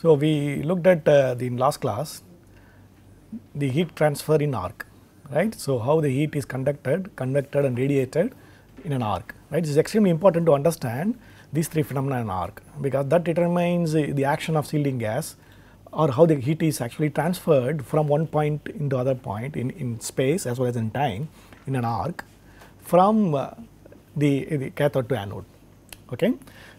So, we looked at uh, the in last class the heat transfer in arc right. So, how the heat is conducted, conducted and radiated in an arc right. It is extremely important to understand these three phenomena in arc because that determines the, action of shielding gas or how the heat is actually transferred from one point into other point in, in space as well as in time in an arc from uh, the, the cathode to anode. Okay.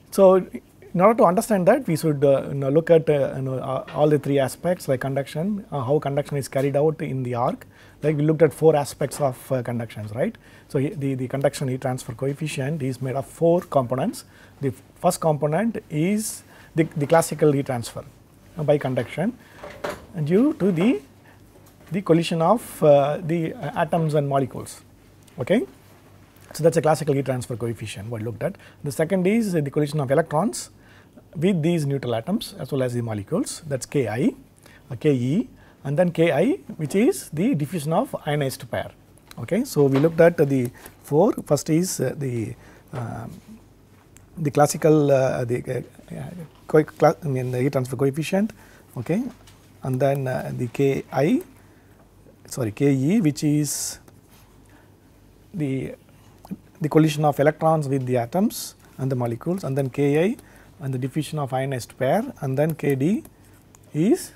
So, in order to understand that we should uh, you know, look at uh, you know, uh, all the three aspects like conduction, how conduction is carried out in the arc like we looked at four aspects of conductions right. So, the, the conduction heat transfer coefficient is made of four components. The first component is the, the classical heat transfer by conduction due to the, the collision of uh, the atoms and molecules. Okay. So, that is a classical heat transfer coefficient what looked at. The second is the collision of electrons with these neutral atoms as well as the molecules that is Ki, uh, Ke and then Ki which is the diffusion of ionized pair. Okay. So, we looked at the four first is uh, the um, the classical uh, the uh, cla I mean the heat transfer coefficient okay and then uh, the Ki sorry Ke which is the the collision of electrons with the atoms and the molecules and then Ki and the diffusion of ionized pair and then Kd is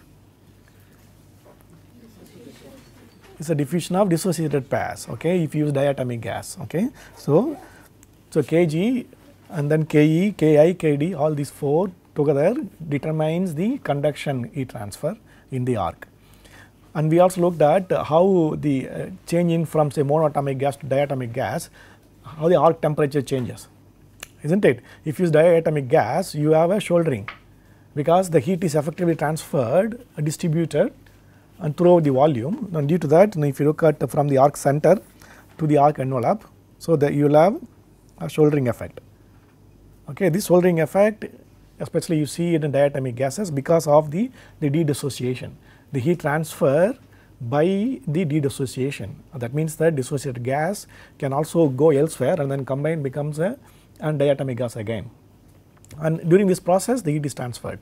is a diffusion of dissociated pairs okay? If you use diatomic gas okay? So so kg and then ke ki kd all these four together determines the conduction heat transfer in the arc. And we also looked at how the uh, change in from say monatomic gas to diatomic gas how the arc temperature changes isn't it if you use diatomic gas you have a shouldering because the heat is effectively transferred distributed and throughout the volume and due to that if you look at from the arc center to the arc envelope. So, that you will have a shouldering effect. Okay, this shouldering effect especially you see it in diatomic gases because of the, the de-dissociation. The heat transfer by the de-dissociation that means that dissociated gas can also go elsewhere and then combine becomes a and diatomic gas again. And during this process the heat is transferred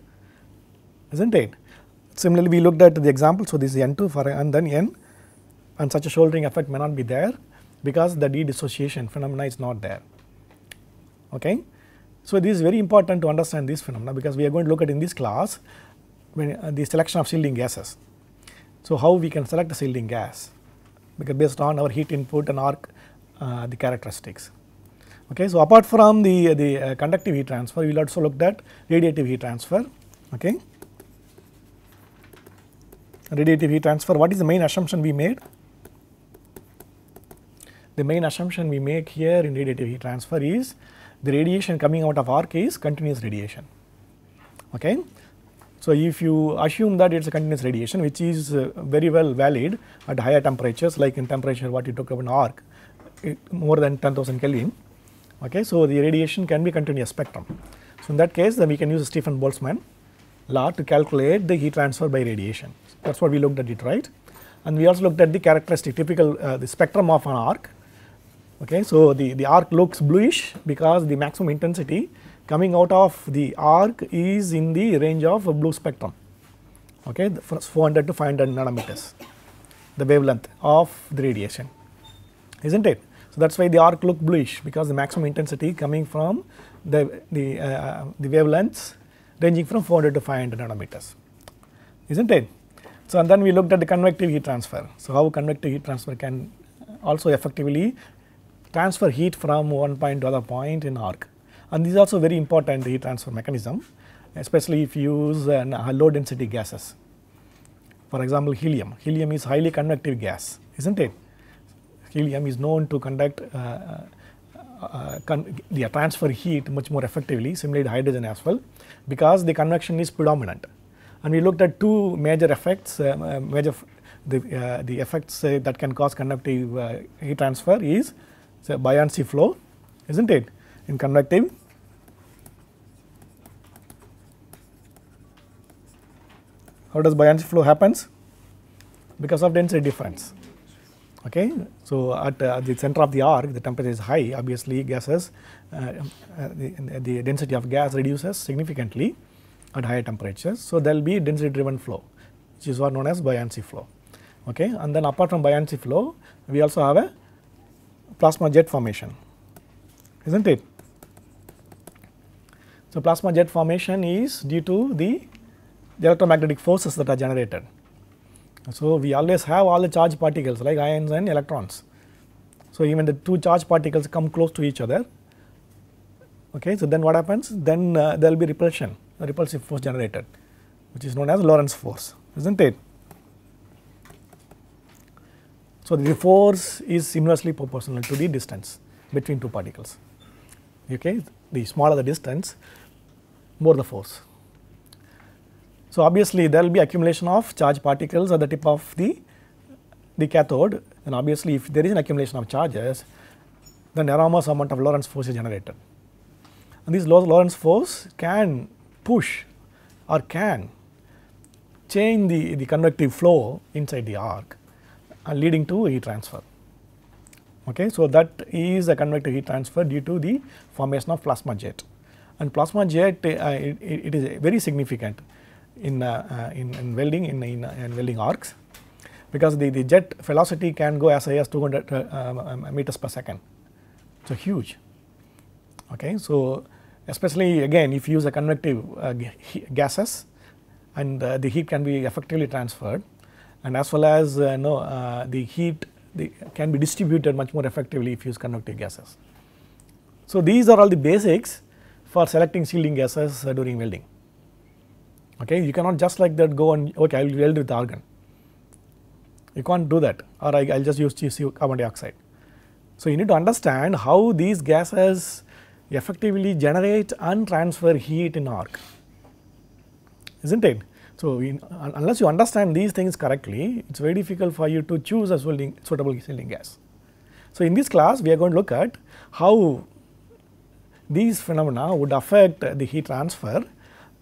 isn't it. Similarly, we looked at the example. So, this is N2 for and then N and such a shouldering effect may not be there because the de-dissociation phenomena is not there. Okay. So, this is very important to understand this phenomena because we are going to look at in this class when uh, the selection of shielding gases. So, how we can select a shielding gas because based on our heat input and arc uh, the characteristics. Okay. So, apart from the, the uh, conductive heat transfer we will also look at radiative heat transfer. Okay radiative heat transfer, what is the main assumption we made? The main assumption we make here in radiative heat transfer is the radiation coming out of arc is continuous radiation. Okay. So, if you assume that it is a continuous radiation which is uh, very well valid at higher temperatures like in temperature what you took up in arc more than 10,000 Kelvin. Okay. So, the radiation can be continuous spectrum. So, in that case then we can use Stefan Boltzmann law to calculate the heat transfer by radiation. That is what we looked at it right. And we also looked at the characteristic typical uh, the spectrum of an arc. Okay, so the, the arc looks bluish because the maximum intensity coming out of the arc is in the range of a blue spectrum. Okay, 400 to 500 nanometers, the wavelength of the radiation, isn't it? So that's why the arc look bluish because the maximum intensity coming from the the uh, the wavelengths ranging from 400 to 500 nanometers, isn't it? So, and then we looked at the convective heat transfer. So, how convective heat transfer can also effectively transfer heat from one point to other point in arc. And this is also very important heat transfer mechanism, especially if you use uh, low density gases. For example, helium. Helium is highly convective gas, isn't it? Helium is known to conduct uh, uh, uh con transfer heat much more effectively, similarly hydrogen as well, because the convection is predominant and we looked at two major effects, uh, uh major the, uh, the effects uh, that can cause conductive heat transfer is say, buoyancy flow, isn't it, in convective. How does buoyancy flow happens? Because of density difference. Okay. So, at uh, the center of the arc the temperature is high obviously gases uh, uh, the, the, density of gas reduces significantly at higher temperatures. So, there will be density driven flow which is what known as buoyancy flow. Okay. And then apart from buoyancy flow we also have a plasma jet formation is not it. So, plasma jet formation is due to the electromagnetic forces that are generated. So, we always have all the charged particles like ions and electrons. So, even the two charged particles come close to each other. Okay. So, then what happens? Then uh, there will be repulsion, a repulsive force generated which is known as Lorentz force is not it. So, the force is inversely proportional to the distance between two particles. Okay. The smaller the distance, more the force. So, obviously, there will be accumulation of charged particles at the tip of the, the cathode and obviously, if there is an accumulation of charges, then enormous amount of Lorentz force is generated. And this Lorentz force can push or can change the, the convective flow inside the arc uh, leading to heat transfer. Okay. So, that is a convective heat transfer due to the formation of plasma jet and plasma jet uh, it, it is very significant in, uh, uh, in, in, welding in, in, in, welding arcs because the, the jet velocity can go as high as 200 uh, um, meters per second. So, huge. Okay. So, especially again if you use a convective uh, gases and the heat can be effectively transferred and as well as uh, no, uh, the heat the can be distributed much more effectively if you use convective gases. So, these are all the basics for selecting shielding gases uh, during welding. Okay, you cannot just like that go and okay I will weld with argon. You can't do that or I will just use carbon dioxide. So, you need to understand how these gases effectively generate and transfer heat in arc, is not it? So, in, unless you understand these things correctly, it is very difficult for you to choose a welding, suitable shielding gas. So, in this class we are going to look at how these phenomena would affect the heat transfer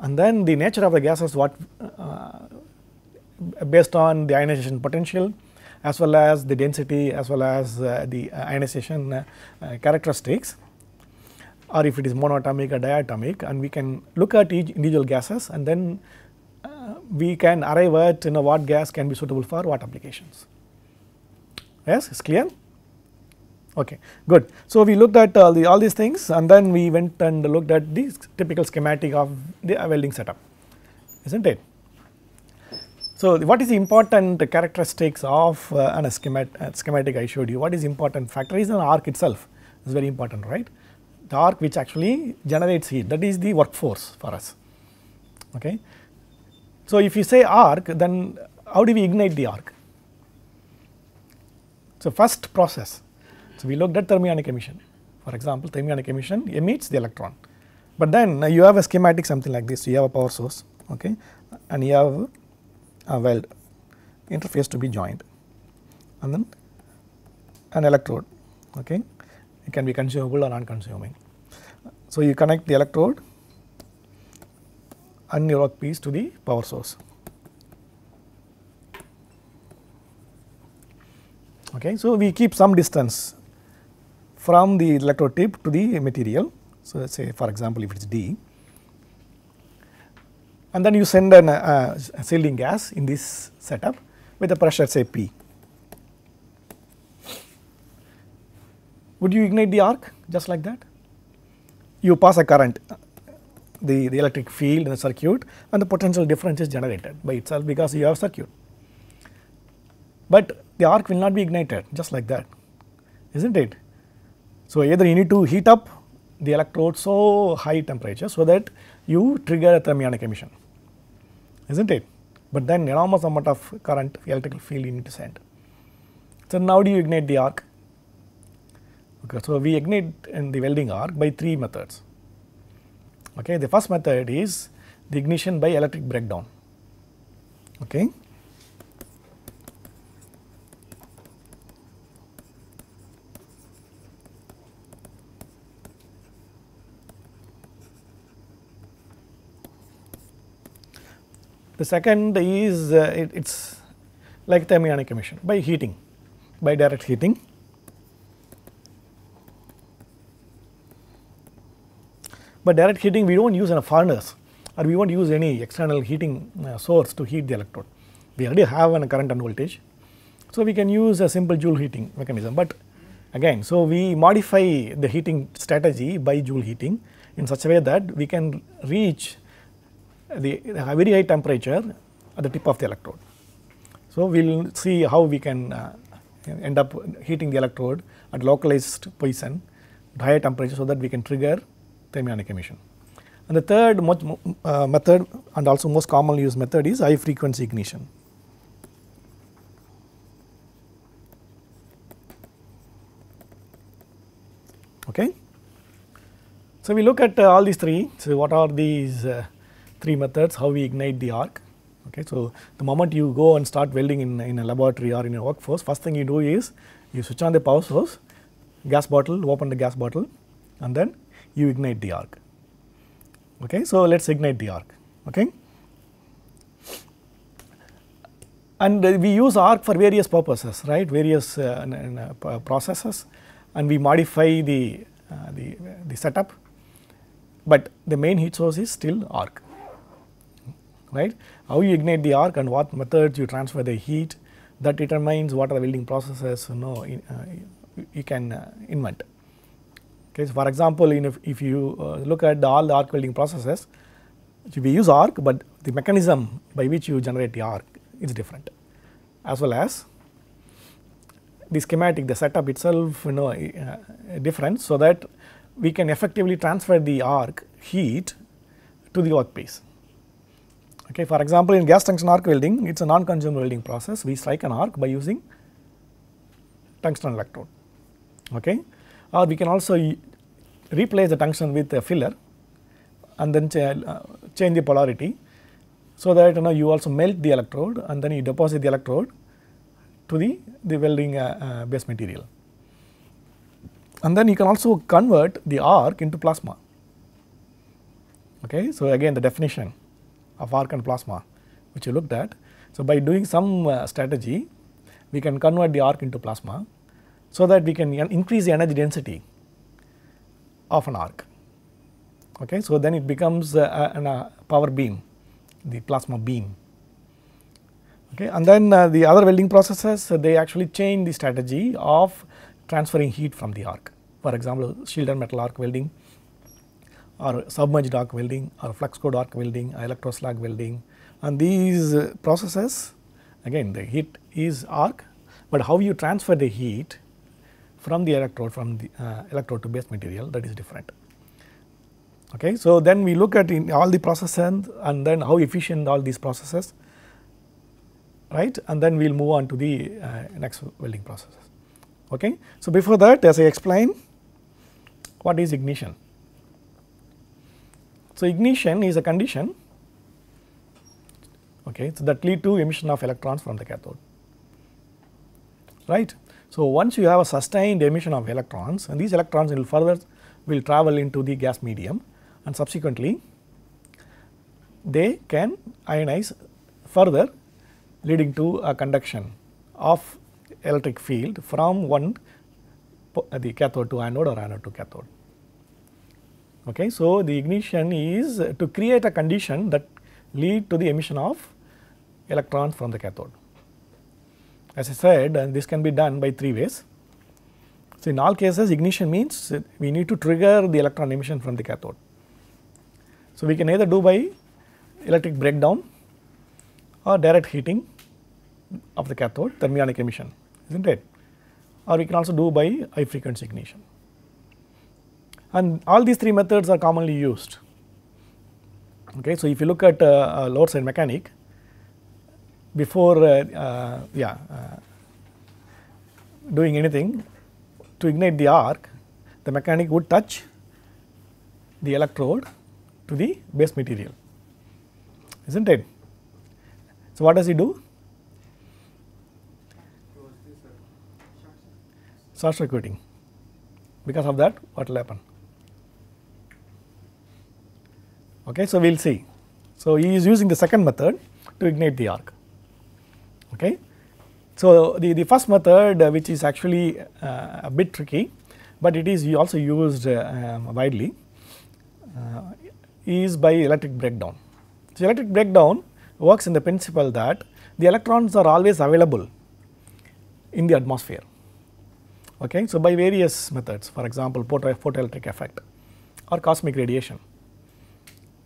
and then the nature of the gases what uh, based on the ionization potential as well as the density as well as uh, the ionization uh, characteristics or if it is monatomic or diatomic and we can look at each individual gases and then we can arrive at you know what gas can be suitable for what applications. Yes, it's clear? Okay, good. So, we looked at all, the, all these things and then we went and looked at the typical schematic of the welding setup, is not it? So, what is the important characteristics of uh, an schematic, uh, schematic I showed you? What is important factor is an arc itself is very important, right? The arc which actually generates heat that is the workforce for us. Okay. So, if you say arc then how do we ignite the arc? So, first process. So, we looked at thermionic emission for example, thermionic emission emits the electron, but then you have a schematic something like this you have a power source okay, and you have a weld interface to be joined and then an electrode okay. it can be consumable or non consuming. So, you connect the electrode and your piece to the power source. Okay. So, we keep some distance from the electrode tip to the material. So, let us say for example, if it is D and then you send an, uh, gas in this setup with a pressure say P. Would you ignite the arc just like that? You pass a current the, the electric field in the circuit and the potential difference is generated by itself because you have a circuit. But the arc will not be ignited just like that, is not it? So, either you need to heat up the electrode so high temperature so that you trigger a thermionic emission, is not it? But then enormous amount of current electrical field you need to send. So, now do you ignite the arc? Okay, so, we ignite in the welding arc by three methods. Okay. The first method is the ignition by electric breakdown. Okay. The second is uh, it is like thermionic emission by heating, by direct heating. But direct heating we do not use in a furnace or we will not use any external heating uh, source to heat the electrode. We already have a current and voltage. So, we can use a simple Joule heating mechanism, but again, so we modify the heating strategy by Joule heating in such a way that we can reach the, the very high temperature at the tip of the electrode. So, we will see how we can uh, end up heating the electrode at localized position at higher temperature so that we can trigger thermionic emission. And the third most, uh, method and also most commonly used method is high frequency ignition. Okay. So, we look at uh, all these three. So, what are these uh, three methods how we ignite the arc. Okay. So, the moment you go and start welding in, in a laboratory or in a workforce first thing you do is you switch on the power source gas bottle open the gas bottle and then you ignite the arc. Okay. So, let us ignite the arc. Okay. And uh, we use arc for various purposes right various uh, uh, processes and we modify the, uh, the, the setup, but the main heat source is still arc right. How you ignite the arc and what methods you transfer the heat that determines what are the welding processes you know in, uh, you can uh, invent. Okay, so for example, if, if you uh, look at the, all the arc welding processes, we use arc, but the mechanism by which you generate the arc is different, as well as the schematic, the setup itself, you know, uh, different, so that we can effectively transfer the arc heat to the workpiece. Okay, for example, in gas tungsten arc welding, it is a non-consumer welding process. We strike an arc by using tungsten electrode. Okay, or we can also replace the tungsten with a filler and then ch uh, change the polarity so that you know you also melt the electrode and then you deposit the electrode to the, the welding uh, uh, base material. And then you can also convert the arc into plasma. Okay, so again the definition of arc and plasma which you looked at. So, by doing some uh, strategy we can convert the arc into plasma so that we can increase the energy density of an arc. Okay, so, then it becomes a, a power beam the plasma beam. Okay, and then uh, the other welding processes uh, they actually change the strategy of transferring heat from the arc. For example, shielded metal arc welding or submerged arc welding or flux core arc welding, or electroslag welding and these processes again the heat is arc, but how you transfer the heat from the electrode from the uh, electrode to base material that is different. Okay. So, then we look at in all the processes and then how efficient all these processes right and then we will move on to the uh, next welding processes. Okay. So, before that as I explained what is ignition. So, ignition is a condition okay, so that lead to emission of electrons from the cathode right. So, once you have a sustained emission of electrons and these electrons will further will travel into the gas medium and subsequently they can ionize further leading to a conduction of electric field from one the cathode to anode or anode to cathode. Okay. So, the ignition is to create a condition that lead to the emission of electrons from the cathode. As I said and this can be done by three ways. So, in all cases ignition means we need to trigger the electron emission from the cathode. So, we can either do by electric breakdown or direct heating of the cathode thermionic emission is not it or we can also do by high frequency ignition and all these three methods are commonly used. Okay. So, if you look at uh, lower side mechanic before uh, uh, yeah uh, doing anything to ignite the arc the mechanic would touch the electrode to the base material is not it. So, what does he do? Short circuiting because of that what will happen? Okay, so, we will see. So, he is using the second method to ignite the arc. Okay. So, the, the first method uh, which is actually uh, a bit tricky, but it is also used um, widely. Uh, is by electric breakdown. So, electric breakdown works in the principle that the electrons are always available in the atmosphere. Okay. So, by various methods for example, photo, photoelectric effect or cosmic radiation.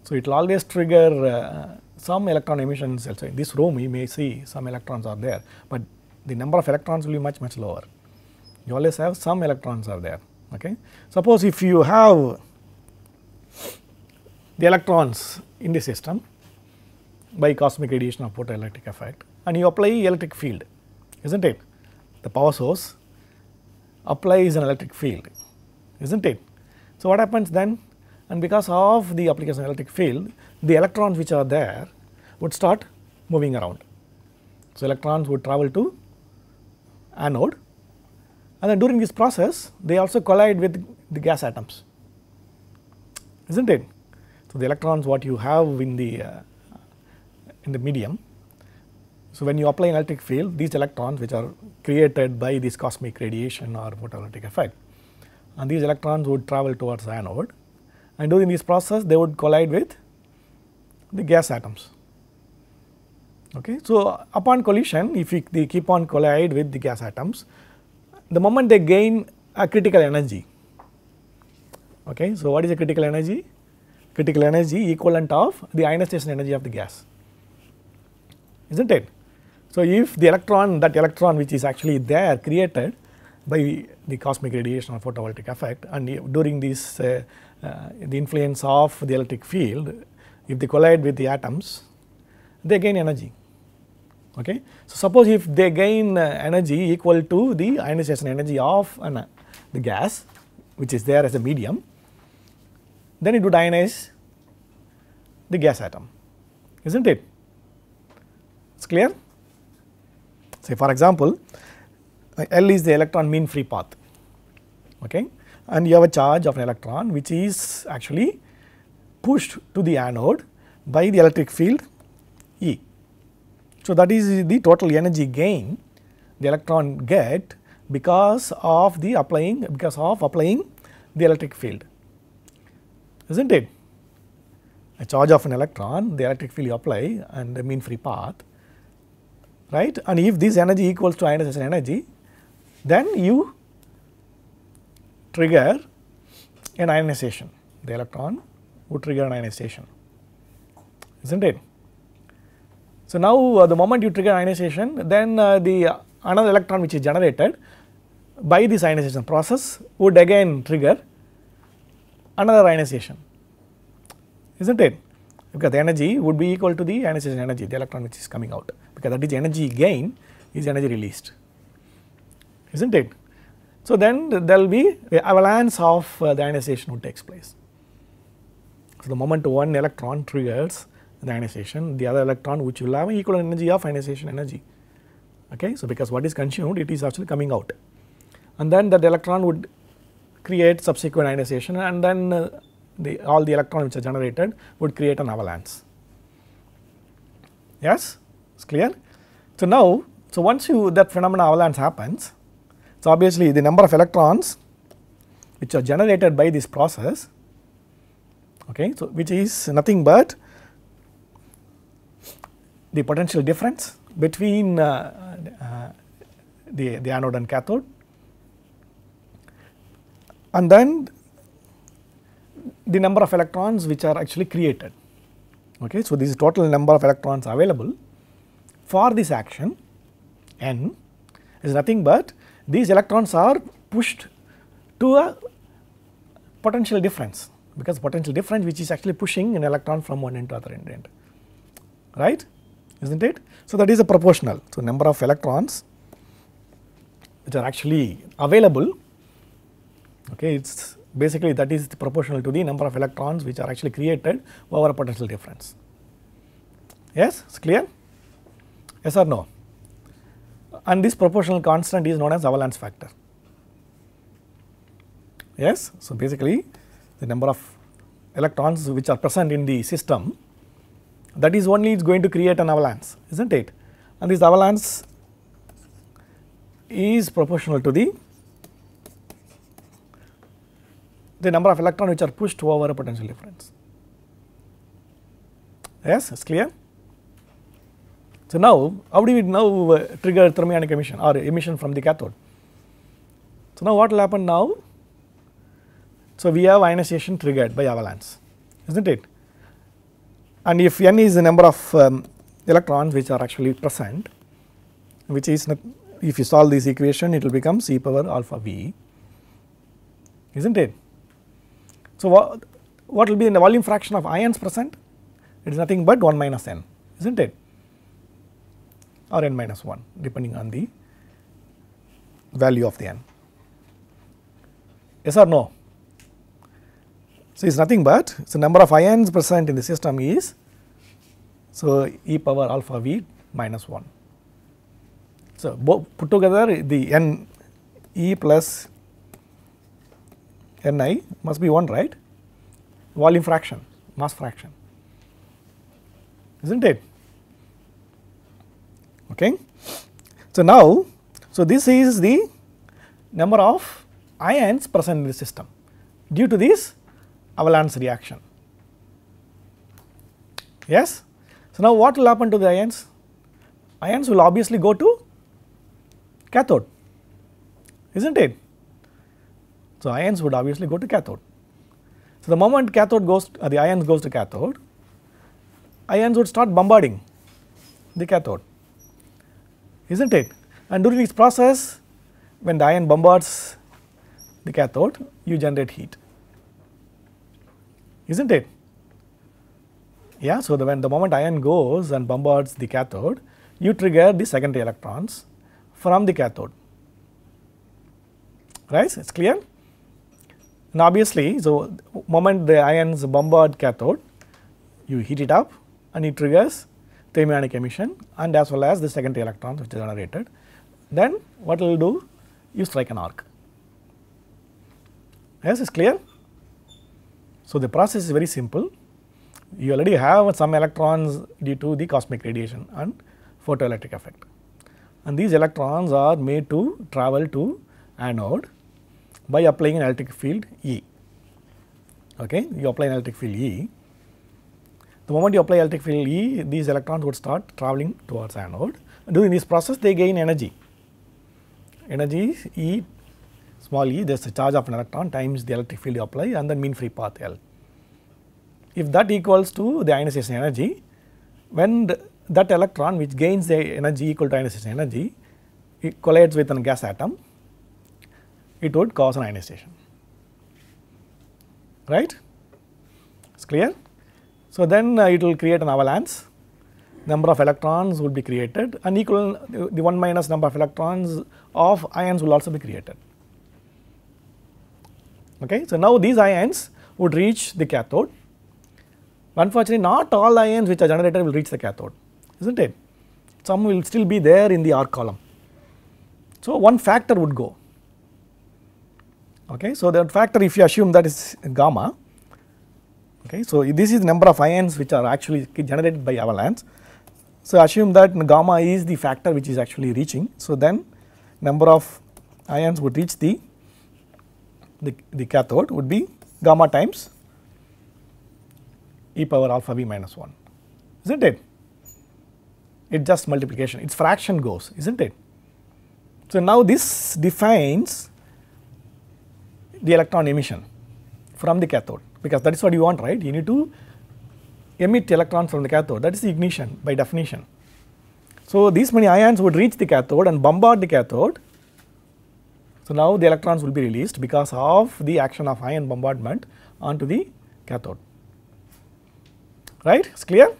So, it will always trigger uh, some electron emissions also in this room you may see some electrons are there, but the number of electrons will be much much lower. You always have some electrons are there. Okay. Suppose if you have the electrons in the system by cosmic radiation or photoelectric effect and you apply electric field is not it the power source applies an electric field is not it. So, what happens then and because of the application electric field the electrons which are there would start moving around. So, electrons would travel to anode and then during this process they also collide with the gas atoms is not it. So, the electrons what you have in the uh, in the medium. So, when you apply an electric field these electrons which are created by this cosmic radiation or photoelectric effect and these electrons would travel towards the anode and during this process they would collide with the gas atoms. Okay. So, upon collision if we, they keep on collide with the gas atoms the moment they gain a critical energy. Okay. So, what is a critical energy? critical energy equivalent of the ionization energy of the gas is not it. So, if the electron that electron which is actually there created by the cosmic radiation or photovoltaic effect and during this uh, the influence of the electric field if they collide with the atoms they gain energy. Okay. So, suppose if they gain uh, energy equal to the ionization energy of uh, the gas which is there as a medium then it would ionize the gas atom is not it it is clear. Say for example, L is the electron mean free path okay and you have a charge of an electron which is actually pushed to the anode by the electric field E. So, that is the total energy gain the electron get because of the applying because of applying the electric field is not it. A charge of an electron, the electric field you apply and the mean free path, right. And if this energy equals to ionization energy, then you trigger an ionization. The electron would trigger an ionization, is not it. So, now uh, the moment you trigger ionization, then uh, the uh, another electron which is generated by this ionization process would again trigger another ionization is not it because the energy would be equal to the ionization energy the electron which is coming out because that is energy gain is energy released is not it. So, then there will be avalanche of uh, the ionization would takes place. So, the moment one electron triggers the ionization the other electron which will have equal energy of ionization energy okay. So, because what is consumed it is actually coming out and then that electron would create subsequent ionization and then uh, the all the electrons which are generated would create an avalanche. Yes, it's clear. So now, so once you that phenomena avalanche happens, so obviously the number of electrons which are generated by this process, okay, so which is nothing but the potential difference between uh, uh, the, the anode and cathode and then the number of electrons which are actually created. Okay. So, this is total number of electrons available for this action n is nothing but these electrons are pushed to a potential difference because potential difference which is actually pushing an electron from one end to other end, right is not it. So, that is a proportional. So, number of electrons which are actually available okay, it is basically that is proportional to the number of electrons which are actually created over a potential difference. Yes, it is clear? Yes or no? And this proportional constant is known as avalanche factor. Yes, so basically the number of electrons which are present in the system that is only is going to create an avalanche, is not it? And this avalanche is proportional to the the number of electrons which are pushed over a potential difference. Yes, it's clear. So now, how do we now uh, trigger thermionic emission or emission from the cathode? So now what will happen now? So we have ionization triggered by avalanche, isn't it? And if n is the number of um, electrons which are actually present, which is not, if you solve this equation, it will become c power alpha v, isn't it? So what, what will be in the volume fraction of ions present? It is nothing but 1 minus n, isn't it? Or n minus 1, depending on the value of the n. Yes or no? So, it is nothing but so number of ions present in the system is so e power alpha v minus 1. So, put together the n e plus n i must be 1 right volume fraction mass fraction is not it okay. So, now so this is the number of ions present in the system due to this avalanche reaction. Yes. So, now what will happen to the ions? Ions will obviously go to cathode, is not it? So, ions would obviously go to cathode. So, the moment cathode goes uh, the ions goes to cathode, ions would start bombarding the cathode, is not it? And during this process, when the ion bombards the cathode, you generate heat, is not it? Yeah, so the, when the moment ion goes and bombards the cathode, you trigger the secondary electrons from the cathode, right? It's clear. And obviously, so moment the ions bombard cathode, you heat it up and it triggers thermionic emission and as well as the secondary electrons which are generated. Then what will do? You strike an arc. Yes, it's clear. So, the process is very simple. You already have some electrons due to the cosmic radiation and photoelectric effect. And these electrons are made to travel to anode by applying an electric field E. Okay, you apply an electric field E. The moment you apply electric field E, these electrons would start traveling towards anode. During this process, they gain energy. Energy E small e, there is a charge of an electron times the electric field you apply and then mean free path L. If that equals to the ionization energy, when the, that electron which gains the energy equal to ionization energy, it collides with a gas atom, it would cause an ionization, right? It is clear? So, then uh, it will create an avalanche, number of electrons will be created and equal the 1 minus number of electrons of ions will also be created. Okay. So, now these ions would reach the cathode. Unfortunately, not all ions which are generated will reach the cathode, is not it? Some will still be there in the arc column. So, one factor would go. Okay. So, that factor if you assume that is gamma, okay. So, this is number of ions which are actually generated by avalanche. So, assume that gamma is the factor which is actually reaching. So, then number of ions would reach the the, the cathode would be gamma times e power alpha v minus 1, is not it? It just multiplication, its fraction goes, is not it? So, now this defines the electron emission from the cathode, because that is what you want, right? You need to emit electrons from the cathode, that is the ignition by definition. So, these many ions would reach the cathode and bombard the cathode so, now the electrons will be released because of the action of ion bombardment onto the cathode, right? It is clear?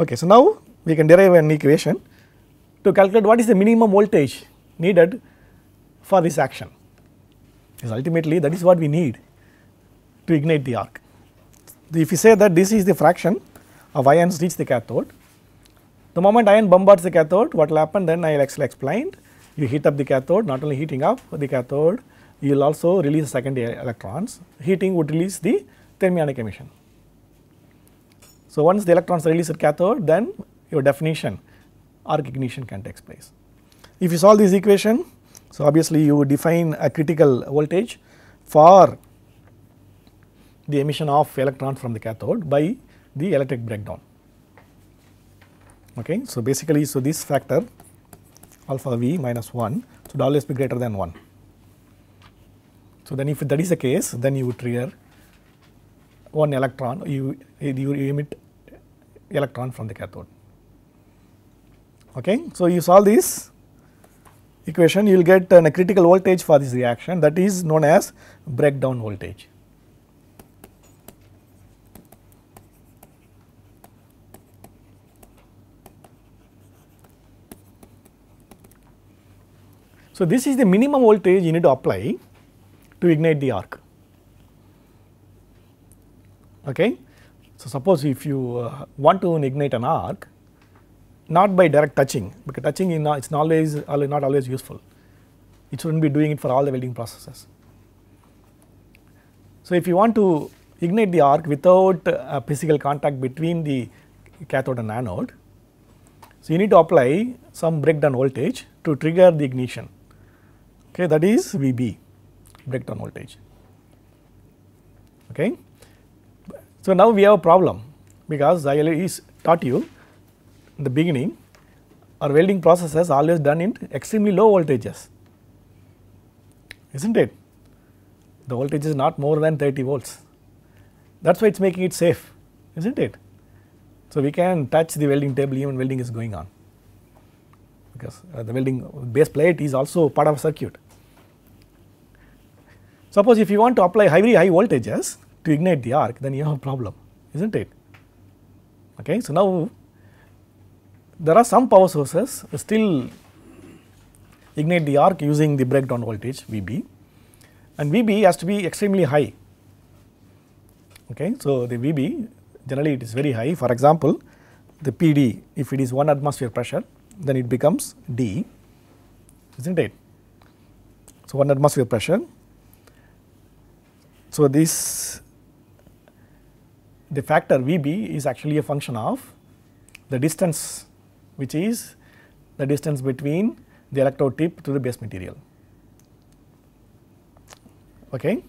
Okay, so now we can derive an equation to calculate what is the minimum voltage needed for this action. Because ultimately that is what we need to ignite the arc. If you say that this is the fraction of ions reach the cathode, the moment ion bombards the cathode, what will happen then I will explained you heat up the cathode, not only heating up the cathode, you will also release secondary electrons. Heating would release the thermionic emission. So, once the electrons are released at cathode, then your definition arc ignition can take place. If you solve this equation, so obviously you define a critical voltage for the emission of electrons from the cathode by the electric breakdown. Okay. So, basically, so this factor alpha v minus 1 should always be greater than 1. So, then if that is the case, then you would trigger one electron, you, you emit electron from the cathode. Okay. So, you solve this equation, you will get uh, a critical voltage for this reaction that is known as breakdown voltage. So, this is the minimum voltage you need to apply to ignite the arc. Okay. So, suppose if you uh, want to ignite an arc not by direct touching because touching is not, it's not always not always useful. It shouldn't be doing it for all the welding processes. So, if you want to ignite the arc without a physical contact between the cathode and anode, so you need to apply some breakdown voltage to trigger the ignition okay, that is VB breakdown voltage. Okay. So, now we have a problem because I already taught you in the beginning our welding processes are always done in extremely low voltages is not it. The voltage is not more than 30 volts that is why it is making it safe is not it. So, we can touch the welding table even welding is going on because uh, the welding base plate is also part of a circuit. Suppose if you want to apply very high voltages to ignite the arc then you have a problem is not it. Okay. So, now there are some power sources still ignite the arc using the breakdown voltage VB and VB has to be extremely high. Okay. So, the VB generally it is very high for example, the PD if it is 1 atmosphere pressure then it becomes D is not it. So, 1 atmosphere pressure. So, this the factor VB is actually a function of the distance which is the distance between the electrode tip to the base material okay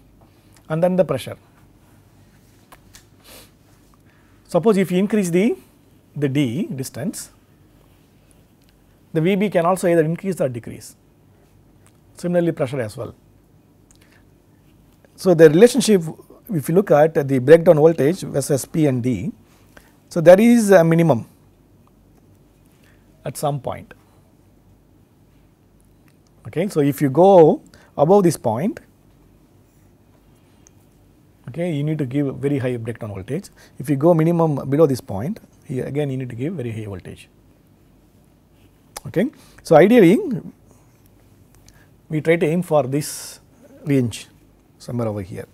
and then the pressure suppose if you increase the the d distance the VB can also either increase or decrease. Similarly, pressure as well. So, the relationship if you look at the breakdown voltage versus P and D, so there is a minimum at some point. Okay. So, if you go above this point, okay, you need to give very high breakdown voltage. If you go minimum below this point, again you need to give very high voltage. Okay. So, ideally we try to aim for this range somewhere over here.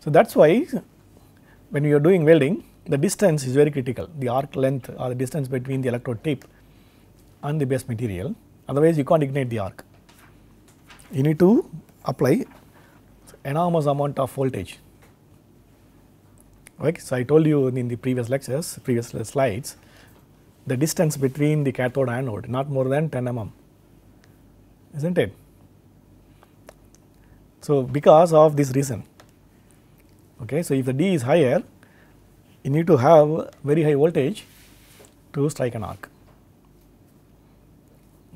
So, that is why when you are doing welding the distance is very critical the arc length or the distance between the electrode tip and the base material otherwise you can't ignite the arc. You need to apply enormous amount of voltage Okay. So, I told you in the previous lectures, previous slides, the distance between the cathode and anode not more than 10 mm, is not it? So, because of this reason, okay. So, if the D is higher, you need to have very high voltage to strike an arc.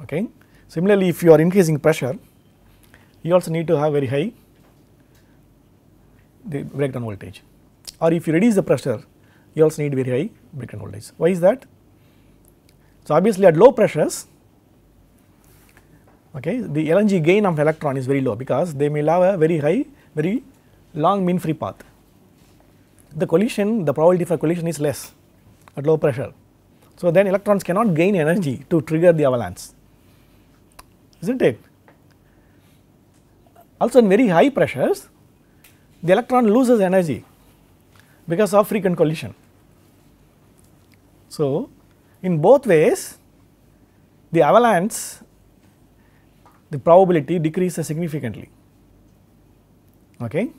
Okay. Similarly, if you are increasing pressure, you also need to have very high the breakdown voltage or if you reduce the pressure you also need very high breakdown voltage. Why is that? So, obviously at low pressures okay, the energy gain of electron is very low because they may have a very high very long mean free path. The collision the probability for collision is less at low pressure. So, then electrons cannot gain energy to trigger the avalanche is not it. Also in very high pressures the electron loses energy because of frequent collision. So, in both ways the avalanche the probability decreases significantly. Okay.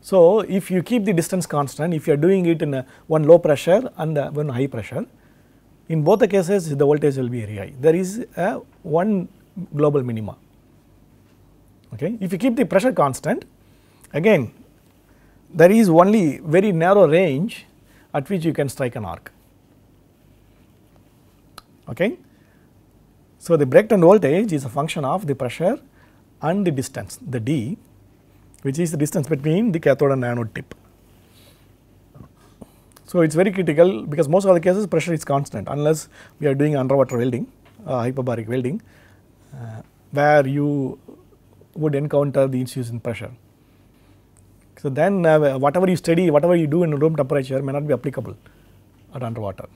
So, if you keep the distance constant, if you are doing it in one low pressure and one high pressure, in both the cases the voltage will be very high. There is a one global minima. Okay. If you keep the pressure constant, again there is only very narrow range at which you can strike an arc. Okay. So, the breakdown voltage is a function of the pressure and the distance the d which is the distance between the cathode and anode tip. So, it is very critical because most of the cases pressure is constant unless we are doing underwater welding uh, hyperbaric welding uh, where you would encounter the issues in pressure. So, then uh, whatever you study whatever you do in room temperature may not be applicable at underwater.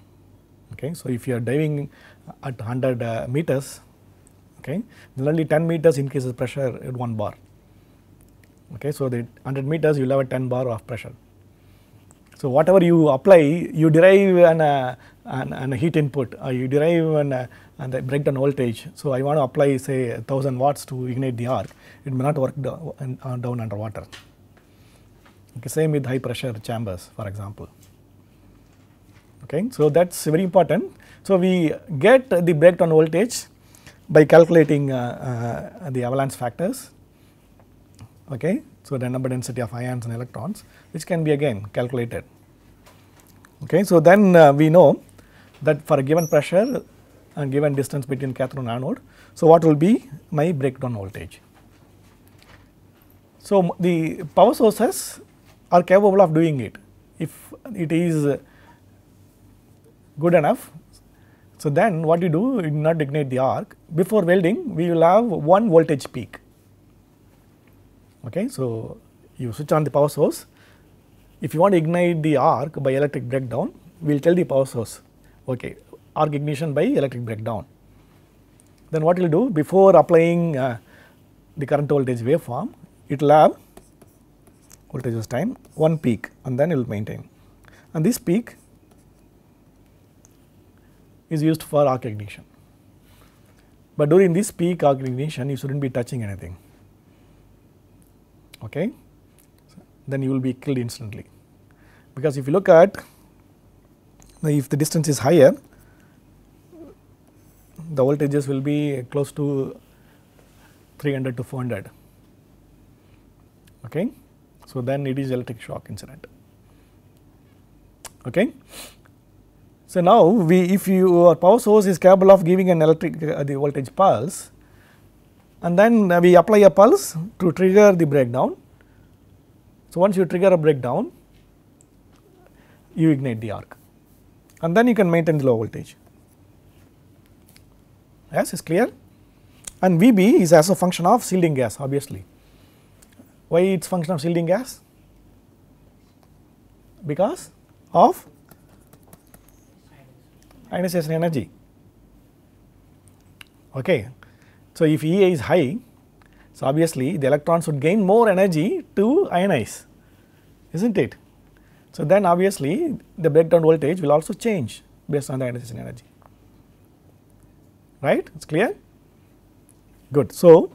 Okay. So, if you are diving at 100 uh, meters okay, only 10 meters increases pressure at 1 bar. Okay. So, the 100 meters you will have a 10 bar of pressure. So, whatever you apply you derive an, uh, an, an heat input or you derive an, uh, an the breakdown voltage. So, I want to apply say 1000 watts to ignite the arc it may not work down, uh, down underwater. Okay, same with high pressure chambers for example. Okay, so that is very important. So, we get the breakdown voltage by calculating uh, uh, the avalanche factors. Okay. So, the number density of ions and electrons which can be again calculated. Okay. So, then uh, we know that for a given pressure and given distance between cathode and anode. So, what will be my breakdown voltage? So, the power sources are capable of doing it if it is good enough. So, then what you do you not ignite the arc before welding we will have one voltage peak Okay. So, you switch on the power source. If you want to ignite the arc by electric breakdown, we will tell the power source, okay, arc ignition by electric breakdown. Then what you will do before applying uh, the current voltage waveform, it will have voltage is time one peak and then it will maintain. And this peak is used for arc ignition. But during this peak arc ignition, you should not be touching anything okay, then you will be killed instantly. Because if you look at if the distance is higher, the voltages will be close to 300 to 400. Okay. So, then it is electric shock incident. Okay. So, now we if your power source is capable of giving an electric uh, the voltage pulse, and then we apply a pulse to trigger the breakdown. So, once you trigger a breakdown, you ignite the arc and then you can maintain the low voltage. Yes, is clear? And VB is as a function of shielding gas obviously. Why it is function of shielding gas? Because of ionization energy. Okay. So, if EA is high, so obviously the electrons would gain more energy to ionize, is not it? So, then obviously the breakdown voltage will also change based on the ionization energy, right? It is clear? Good. So,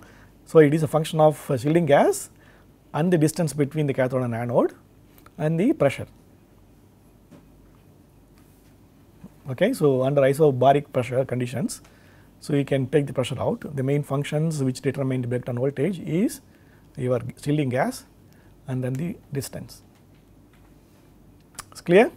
so it is a function of shielding gas and the distance between the cathode and anode and the pressure. Okay. So, under isobaric pressure conditions, so, you can take the pressure out. The main functions which determine the breakdown voltage is your shielding gas and then the distance. It's clear?